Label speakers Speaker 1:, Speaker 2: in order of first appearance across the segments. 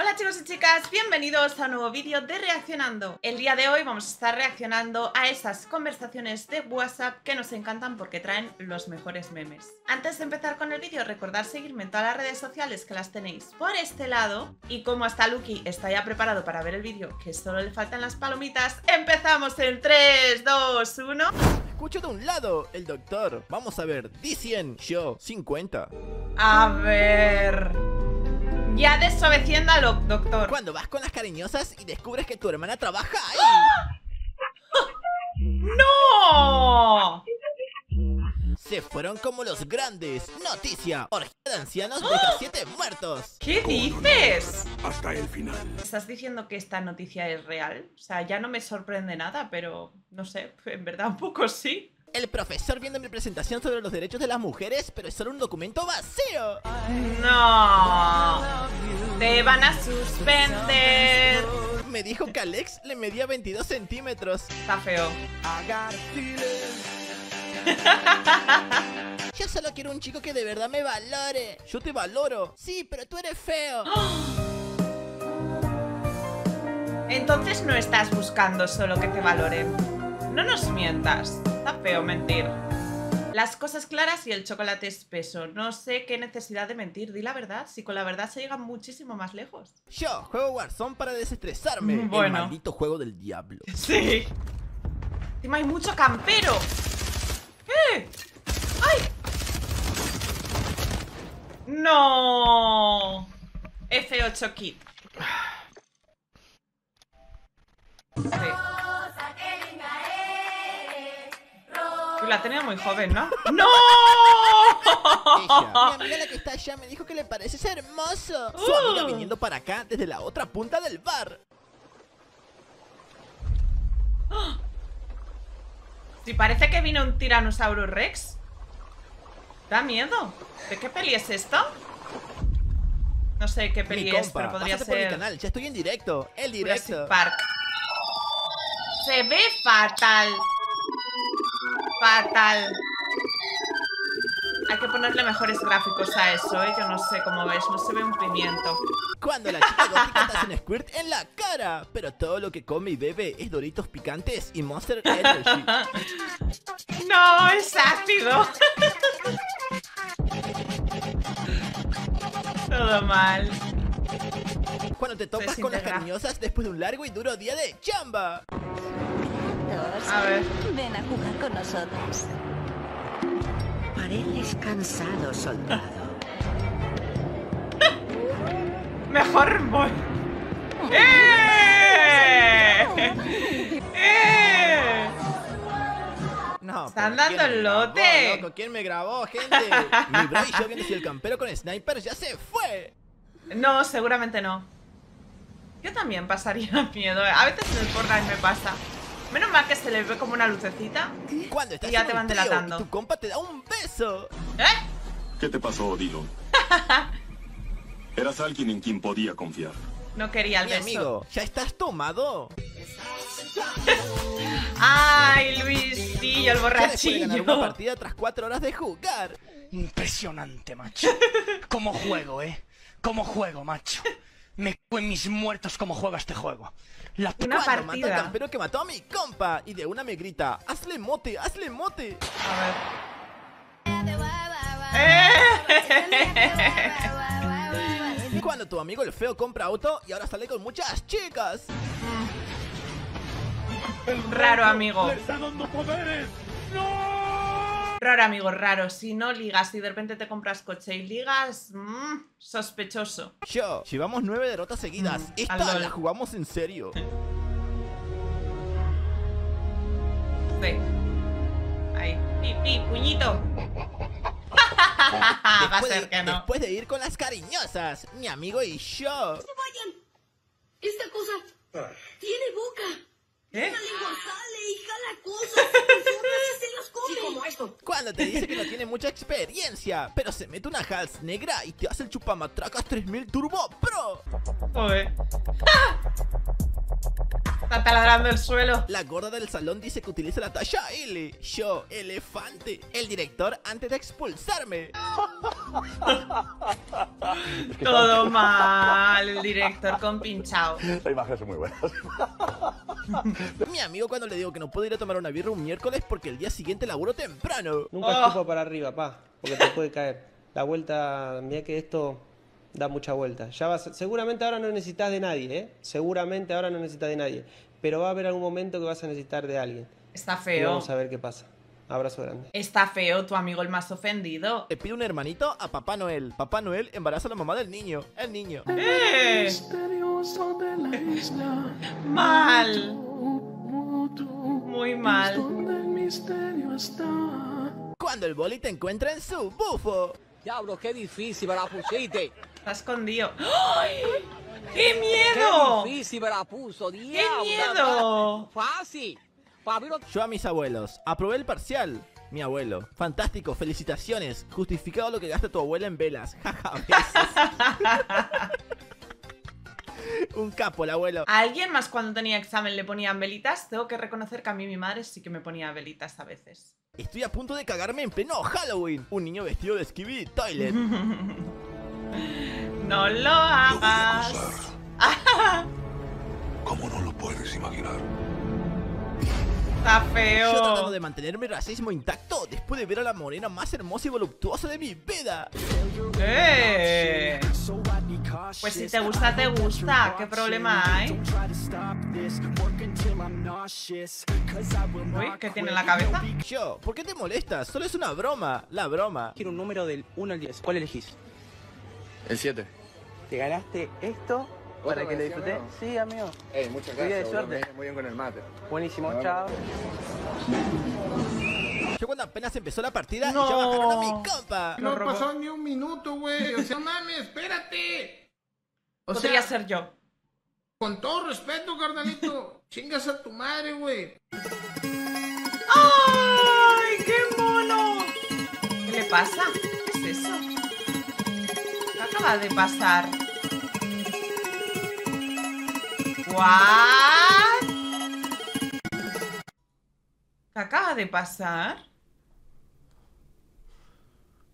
Speaker 1: Hola chicos y chicas, bienvenidos a un nuevo vídeo de Reaccionando. El día de hoy vamos a estar reaccionando a esas conversaciones de WhatsApp que nos encantan porque traen los mejores memes. Antes de empezar con el vídeo, recordad seguirme en todas las redes sociales que las tenéis por este lado. Y como hasta Lucky está ya preparado para ver el vídeo, que solo le faltan las palomitas, empezamos en 3, 2, 1...
Speaker 2: Escucho de un lado, el doctor. Vamos a ver, di 100, yo 50.
Speaker 1: A ver... Ya desobedeciendo al doctor.
Speaker 2: Cuando vas con las cariñosas y descubres que tu hermana trabaja ahí.
Speaker 1: ¡No!
Speaker 2: Se fueron como los grandes. Noticia. Orgía de ancianos deja siete muertos.
Speaker 1: ¿Qué dices?
Speaker 3: Hasta el final.
Speaker 1: ¿Estás diciendo que esta noticia es real? O sea, ya no me sorprende nada, pero no sé, en verdad un poco sí.
Speaker 2: El profesor viendo mi presentación sobre los derechos de las mujeres, pero es solo un documento vacío.
Speaker 1: No. Te van a suspender.
Speaker 2: Me dijo que Alex le medía 22 centímetros.
Speaker 1: Está feo.
Speaker 2: Yo solo quiero un chico que de verdad me valore. Yo te valoro. Sí, pero tú eres feo.
Speaker 1: Entonces no estás buscando solo que te valoren. No nos mientas. Está feo mentir. Las cosas claras y el chocolate espeso. No sé qué necesidad de mentir. Di la verdad. Si con la verdad se llega muchísimo más lejos.
Speaker 2: Yo juego Warzone para desestresarme.
Speaker 1: Bueno.
Speaker 2: El maldito juego del diablo.
Speaker 1: Sí. Encima hay mucho campero. ¿Qué? ¡Ay! ¡No! F8 Kit. La tenía muy joven, ¿no? ¡No!
Speaker 2: Ella, mi amiga la que está allá me dijo que le pareces hermoso. Su amiga
Speaker 1: Uh.
Speaker 2: viniendo para acá desde la otra punta del bar.
Speaker 1: Si parece que vino un Tyrannosaurus Rex. Da miedo. ¿De qué peli es esto? No sé qué
Speaker 2: Mi
Speaker 1: peli es,
Speaker 2: compa,
Speaker 1: pero podría
Speaker 2: pásate por
Speaker 1: ser
Speaker 2: canal, ya estoy en directo. El
Speaker 1: Jurassic
Speaker 2: directo.
Speaker 1: Park. Se ve fatal. Fatal. Hay que ponerle mejores gráficos a eso, ¿eh? Yo no sé cómo ves, no se ve un pimiento.
Speaker 2: Cuando la chica gótica te hace un squirt en la cara. Pero todo lo que come y bebe es doritos picantes y Monster Energy.
Speaker 1: No, es ácido. Todo mal.
Speaker 2: Cuando te topas con las cariñosas después de un largo y duro día de chamba.
Speaker 1: A ver.
Speaker 4: Ven a jugar con nosotros.
Speaker 5: Pareces cansado, soldado.
Speaker 1: Mejor voy. ¡Eh! ¡Eh!
Speaker 2: No,
Speaker 1: Están
Speaker 2: pero ¿quién
Speaker 1: dando
Speaker 2: me
Speaker 1: el
Speaker 2: grabó,
Speaker 1: lote.
Speaker 2: loco? ¿Quién me grabó, gente? Mi bro y yo viendo si el campero con sniper ya se fue.
Speaker 1: No, seguramente no. Yo también pasaría miedo. A veces en el Fortnite me pasa. Menos mal que se le ve como una lucecita.
Speaker 2: Cuando estás
Speaker 1: Y ya te van delatando.
Speaker 2: tu compa te da un beso.
Speaker 1: ¿Eh?
Speaker 3: ¿Qué te pasó, Dillon? Eras alguien en quien podía confiar.
Speaker 1: No quería el
Speaker 2: Mi
Speaker 1: beso.
Speaker 2: amigo, ¿ya estás tomado?
Speaker 1: Ay, Luisillo, el
Speaker 2: de ganar una
Speaker 1: borrachillo.
Speaker 2: partida tras cuatro horas de jugar.
Speaker 6: Impresionante, macho. ¿Cómo juego, eh? ¿Cómo juego, macho? Me cago en mis muertos cómo juega este juego. La
Speaker 1: Una
Speaker 2: Cuando mata al
Speaker 1: partida.
Speaker 2: campero que mató a mi compa y de una me grita, hazle mote, hazle mote.
Speaker 1: A ver. ¡Eh!
Speaker 2: Cuando tu amigo el feo compra auto y ahora sale con muchas chicas.
Speaker 1: Raro amigo. Raro amigo, raro. Si no ligas y de repente te compras coche y ligas, mmm, sospechoso.
Speaker 2: Yo, llevamos nueve derrotas seguidas.
Speaker 1: Mm,
Speaker 2: Esta la jugamos en serio.
Speaker 1: Sí. Ahí. Pi, pi, puñito. Va a
Speaker 2: Después de-
Speaker 1: ser que no.
Speaker 2: Después de ir con las cariñosas, mi amigo y yo.
Speaker 7: Vayan. Esta cosa tiene boca.
Speaker 1: ¿Eh?
Speaker 2: Cuando te dice que no tiene mucha experiencia, pero se mete una hals negra y te hace el chupamatracas 3000 Turbo Pro.
Speaker 1: Joder. Está taladrando el suelo.
Speaker 2: La gorda del salón dice que utiliza la talla L. Yo, elefante. El director antes de expulsarme.
Speaker 1: Todo mal, el director con pinchado.
Speaker 8: La imagen es muy buena.
Speaker 2: Mi amigo cuando le digo que no puedo ir a tomar una birra un miércoles porque el día siguiente laburo temprano.
Speaker 9: Nunca
Speaker 1: Oh.
Speaker 9: escupo para arriba, pa, porque te puede caer. La vuelta, mira que esto da mucha vuelta. Ya vas, seguramente ahora no necesitas de nadie, ¿eh? Seguramente ahora no necesitas de nadie. Pero va a haber algún momento que vas a necesitar de alguien.
Speaker 1: Está
Speaker 9: Y
Speaker 1: feo.
Speaker 9: vamos a ver qué pasa. Abrazo grande.
Speaker 1: Está feo, tu amigo el más ofendido.
Speaker 2: Le pide un hermanito a Papá Noel. Papá Noel embaraza a la mamá del niño. El niño.
Speaker 1: ¡Eh! Mal. Muy mal.
Speaker 2: Cuando el boli te encuentra en su bufo.
Speaker 10: Diablo, qué difícil la pusiste.
Speaker 1: Está escondido. ¡Ay! ¡Qué miedo!
Speaker 10: Qué difícil me la puso,
Speaker 1: ¡Qué
Speaker 10: diablo.
Speaker 1: miedo!
Speaker 10: Fácil. Para
Speaker 2: Yo a mis abuelos. Aprobé el parcial. Mi abuelo. Fantástico, felicitaciones. Justificado lo que gasta tu abuela en velas. Jaja. Un capo el abuelo.
Speaker 1: ¿A alguien más cuando tenía examen le ponían velitas? Tengo que reconocer que a mí mi madre sí que me ponía velitas a veces.
Speaker 2: Estoy a punto de cagarme en pleno Halloween. Un niño vestido de Skibidi Toilet.
Speaker 1: No lo hagas.
Speaker 3: ¿Cómo no lo puedes imaginar?
Speaker 1: Está
Speaker 2: Yo tratando
Speaker 1: feo.
Speaker 2: de mantener mi racismo intacto después de ver a la morena más hermosa y voluptuosa de mi vida.
Speaker 1: ¡Eh! Pues si te gusta, te gusta. ¿Qué problema hay? Uy, ¿qué tiene en la cabeza?
Speaker 2: Yo, ¿por qué te molestas? Solo es una broma. La broma.
Speaker 11: Quiero un número del 1 al 10. ¿Cuál elegís?
Speaker 8: El 7.
Speaker 11: ¿Te ganaste esto para que lo disfrutes? Sí, amigo.
Speaker 8: Ey, muchas
Speaker 11: de
Speaker 8: gracias. boludo,
Speaker 11: suerte.
Speaker 8: Muy bien con el mate.
Speaker 11: Buenísimo, chao.
Speaker 2: Yo cuando apenas empezó la partida
Speaker 1: No.
Speaker 2: ya bajaron a mi compa.
Speaker 1: Lo robó.
Speaker 12: ni un minuto, güey. O sea, no mames, espérate. O
Speaker 1: Podría
Speaker 12: sea,
Speaker 1: ser yo.
Speaker 12: con todo respeto, carnalito, chingas a tu madre, güey.
Speaker 1: ¡Ay, qué mono! ¿Qué le pasa? ¿Qué es eso? ¿Qué acaba de pasar? ¿What? ¿Qué acaba de pasar?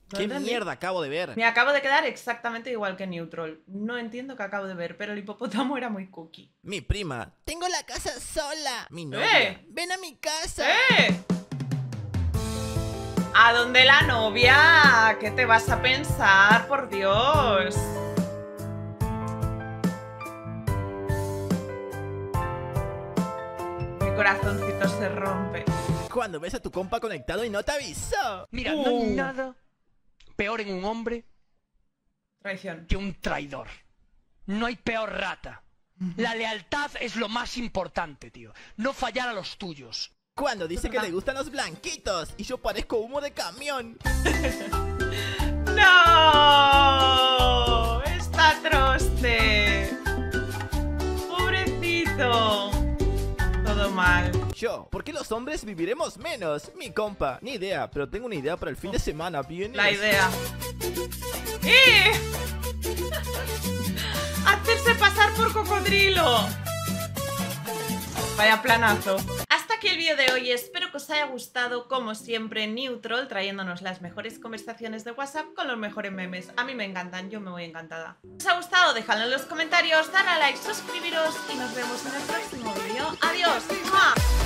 Speaker 2: ¿Qué
Speaker 1: entendí.
Speaker 2: mierda acabo de ver?
Speaker 1: Me acabo de quedar exactamente igual que Neutral. No entiendo qué acabo de ver, pero el hipopótamo era muy cookie.
Speaker 2: Mi prima. Tengo la casa sola. Mi novia.
Speaker 1: ¡Eh!
Speaker 2: Ven a mi casa.
Speaker 1: ¡Eh! ¿A dónde la novia? ¿Qué te vas a pensar? Por Dios. Mi corazoncito se rompe.
Speaker 2: Cuando ves a tu compa conectado y no te avisó.
Speaker 6: Mira, no hay
Speaker 1: Uh.
Speaker 6: nada peor en un hombre
Speaker 1: Traición.
Speaker 6: que un traidor. No hay peor rata. La lealtad es lo más importante, tío. No fallar a los tuyos.
Speaker 2: Cuando dice que le gustan los blanquitos y yo parezco humo de camión.
Speaker 1: ¡No! Está troste. Pobrecito. Todo mal.
Speaker 2: Yo, ¿por qué los hombres viviremos menos? Mi compa, ni idea, pero tengo una idea para el fin de semana, ¿vienes?
Speaker 1: La idea. ¡Eh! Hacerse pasar por cocodrilo. Vaya planazo. Hasta aquí el vídeo de hoy. Espero que os haya gustado, como siempre, Neutral, trayéndonos las mejores conversaciones de WhatsApp con los mejores memes. A mí me encantan, yo me voy encantada. Si os ha gustado, dejadlo en los comentarios, darle a like, suscribiros y nos vemos en el próximo vídeo. ¡Adiós! ¡Mua!